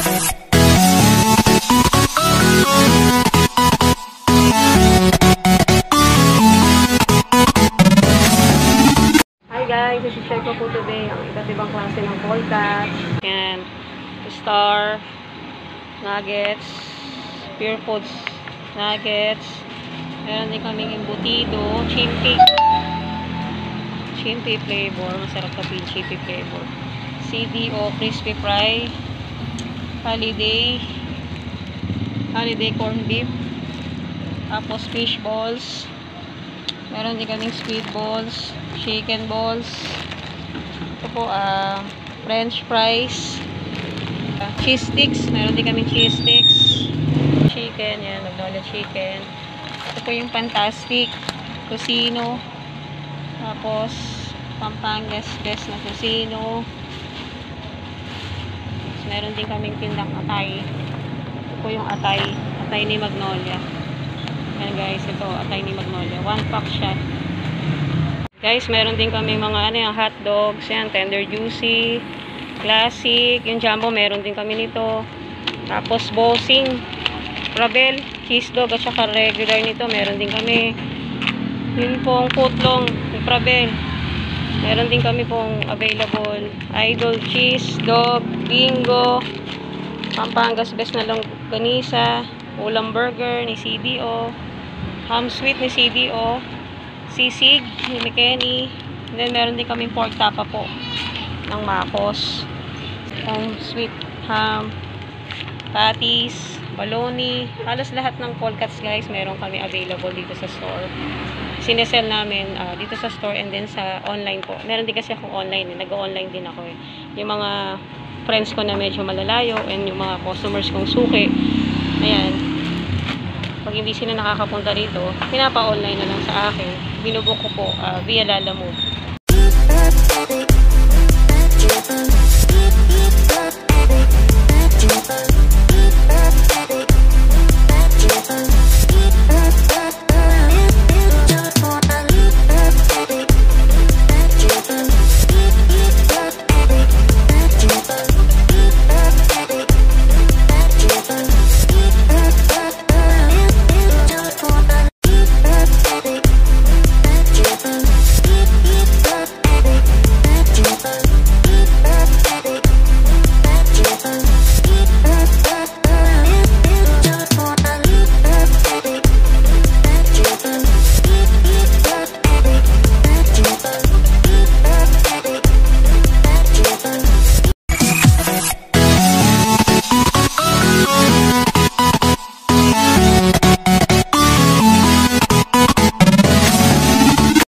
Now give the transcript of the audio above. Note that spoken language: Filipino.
Guys, isi-share ko today ang iba't ibang ng polka. Yan, star, nuggets, pure foods, nuggets. Meron din kaming embutido, chimpy. Chimpy flavor, masarap yung chimpy flavor. CDO, crispy fry, holiday, holiday corned beef, tapos fish balls, Meron din kaming squid balls, chicken balls. Ito po, ah, french fries, ah, cheese sticks. Meron din kaming cheese sticks. Chicken, yan, magnolia chicken. Ito po yung fantastic, tocino. Tapos, Pampangas best na tocino. Meron din kaming tindang atay. Ito po yung atay, atay ni Magnolia. Ayan guys, ito, atay ni Magnolia. One pack siya. Guys, meron din kami mga ano yung hot dogs, yan, tender juicy, classic, yung jumbo, meron din kami nito. Tapos, bossing, rabel, cheese dog, at saka regular nito, meron din kami. Yun pong footlong, yung rabel. Meron din kami pong available. Idol cheese, dog, bingo, Pampangas best na longganisa, ulam burger ni CDO, ham sweet ni CDO, sisig ni McKenny, then meron din kaming pork tapa po ng Makos, ham sweet ham, patties, baloney, halos lahat ng polkats guys, meron kami available dito sa store. Sinesell namin ah, dito sa store and then sa online po. Meron din kasi akong online, eh. nag-online din ako eh. Yung mga friends ko na medyo malalayo and yung mga customers kong suki, ayan, pag hindi sila nakakapunta rito, pinapa-online na lang sa akin. Binubok ko po ah, via Lala Move.